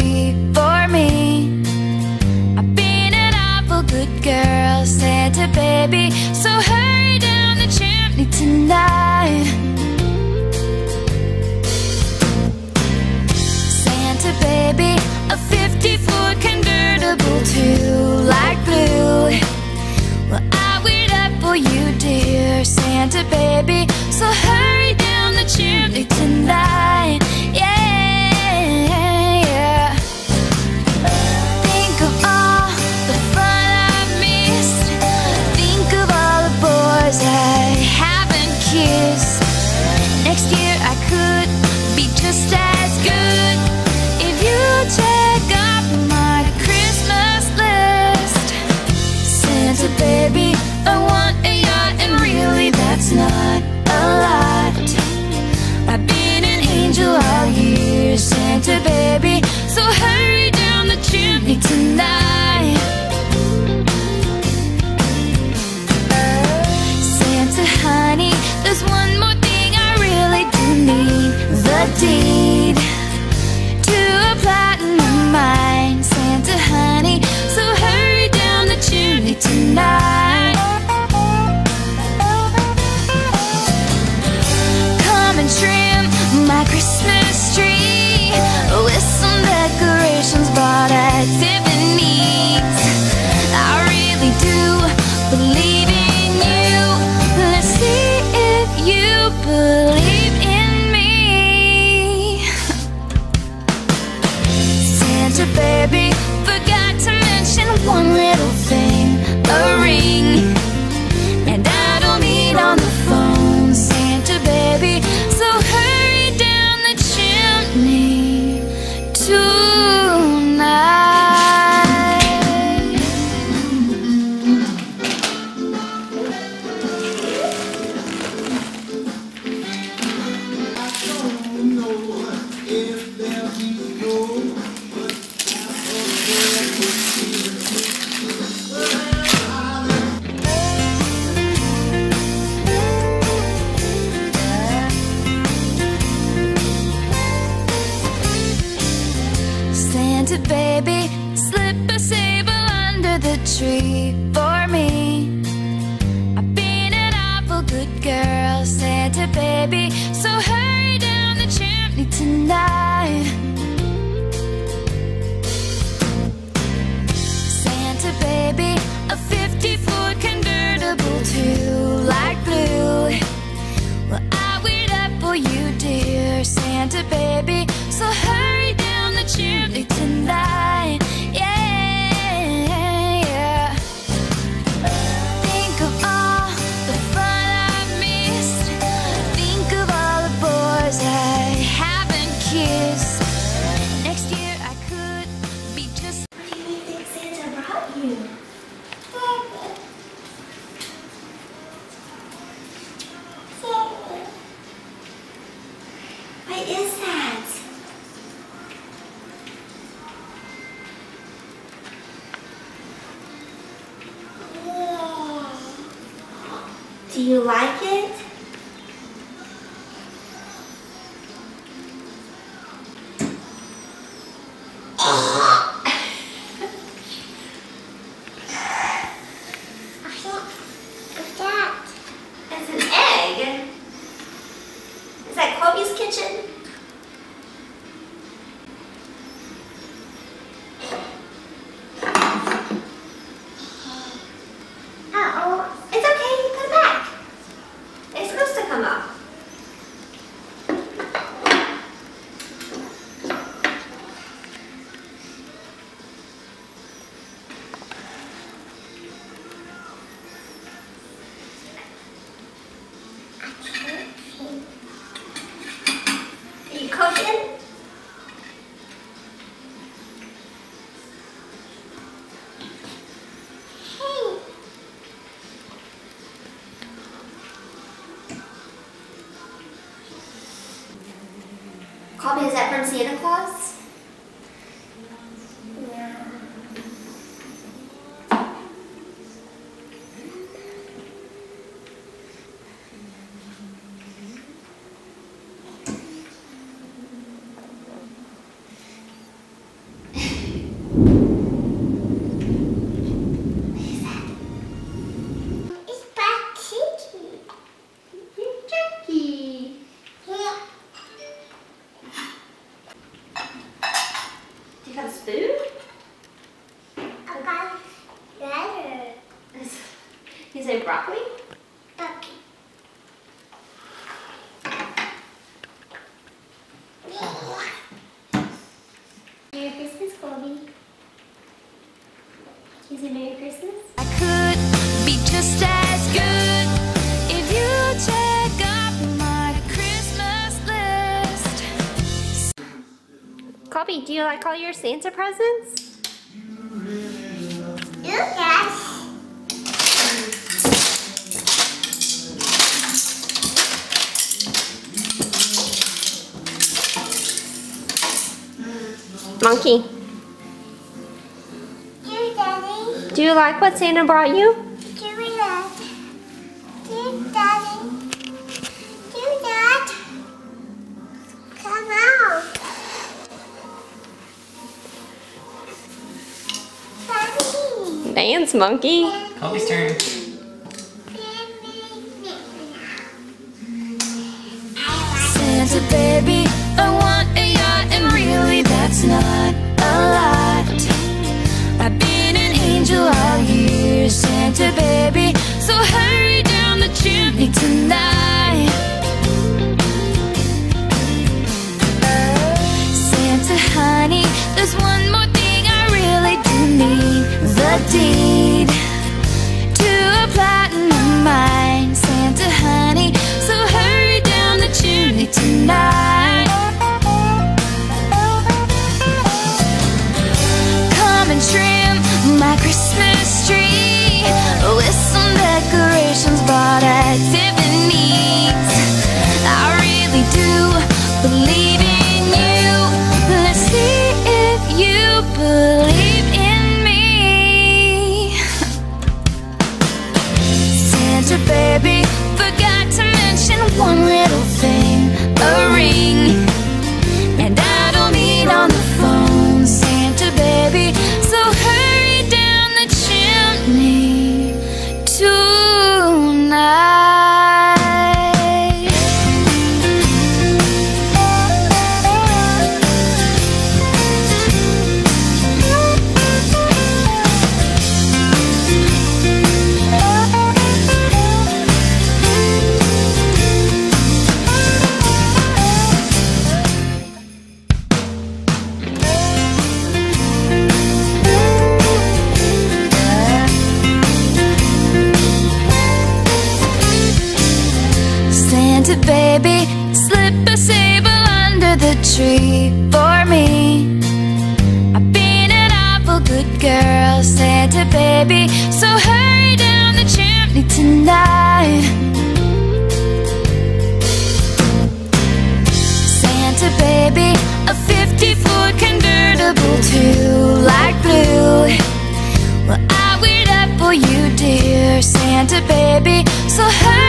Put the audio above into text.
for me. I've been an awful good girl Santa baby. a lot. I've been an angel all year Santa baby. So hurry down the chimney tonight. Santa honey There's one more thing I really do need. The deed baby. Forgot to mention one little thing a ring. tonight. Santa baby, a convertible blue. Well, I wait up for you, dear Santa baby. So hurry down the chimney tonight. Do you like it? Call me, Copy, is that from Santa Claus? kan. I got. You say broccoli? Broccoli. Merry Christmas, Colby. You say Merry Christmas? I could be just Poppy, do you like all your Santa presents? Yes. Monkey. Here, Daddy. Do you like what Santa brought you? Daddy. Do Dad. Come out. Dance monkey. Colby's turn. painted baby. Slip a sable under the tree for me. I've been an awful good girl Santa baby. So hurry down the chimney tonight. Santa baby A 54 convertible to light blue. Well I wait up for you dear Santa baby. So hurry